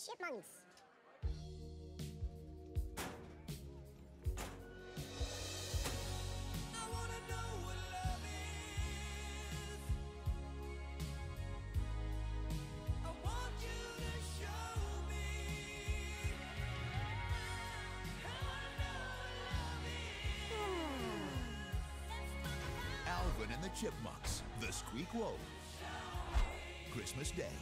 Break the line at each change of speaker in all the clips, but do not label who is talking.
Flying chipmunks.
Alvin and the Chipmunks, The Squeakquel. Christmas Day.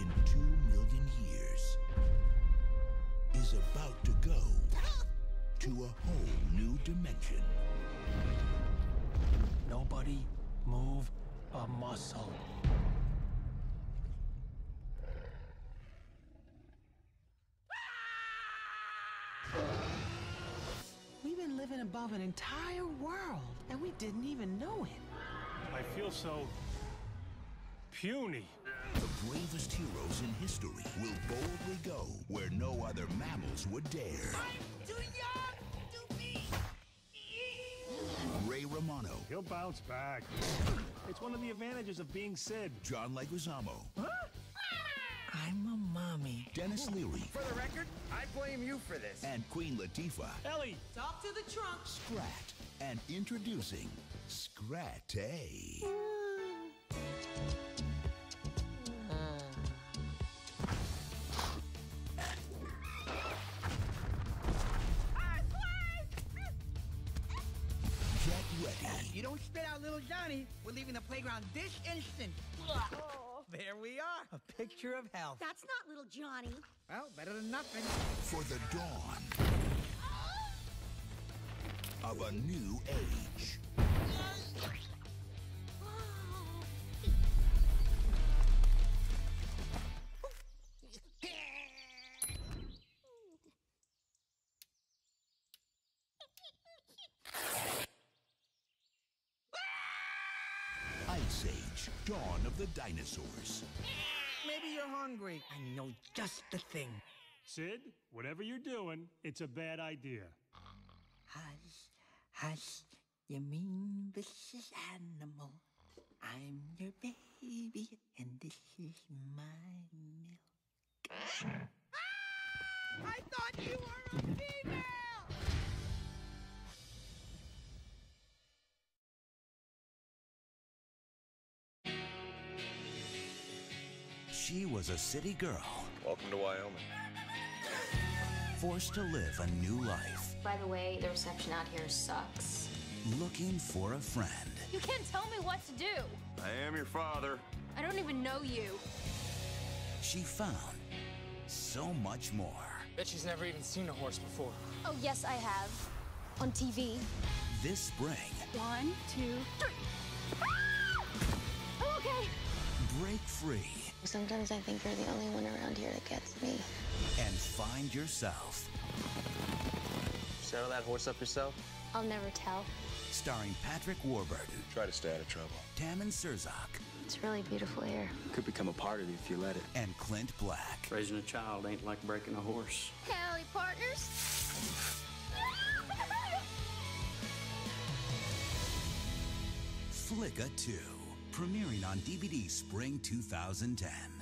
In two million years is about to go to a whole new dimension.
Nobody move a muscle. We've been living above an entire world, and we didn't even know it.
I feel so puny.
The bravest heroes in history will boldly go where no other mammals would dare.
I'm Too young to be.
Ray Romano,
He'll bounce back. It's one of the advantages of being Sid.
John Leguizamo, ah!
I'm a mommy.
Denis Leary,
For the record, I blame you for this.
and Queen Latifah.
Ellie,
Talk to the trunk.
Scrat. And introducing Scratte. Get
hmm. Don't spit out little Johnny. We're leaving the playground this instant. There we are. A picture of health.
That's not little Johnny.
Well, better than nothing.
for the dawn of a new age. Ice Age, Dawn of the Dinosaurs.
Maybe you're hungry. I know just the thing.
Sid, whatever you're doing, it's a bad idea.
Hush, hush, you mean vicious animal. I'm your baby, and this is my milk. I thought you were a female!
She was a city girl,
Welcome to Wyoming.
forced to live a new life,
By the way, the reception out here sucks.
looking for a friend.
You can't tell me what to do.
I am your father.
I don't even know you.
She found so much more.
Bet she's never even seen a horse before.
Oh, yes, I have. On TV.
This spring,
One, two, three. Ah! I'm okay.
Break free
Sometimes I think you're the only one around here that gets me.
and find yourself
Saddle that horse up yourself?
I'll never tell.
Starring Patrick Warburton,
Try to stay out of trouble.
Tammin Sursok,
It's really beautiful here.
Could become a part of you if you let it.
and Clint Black.
Raising a child ain't like breaking a horse.
Howdy, partners.
Flicka 2, premiering on DVD spring 2010.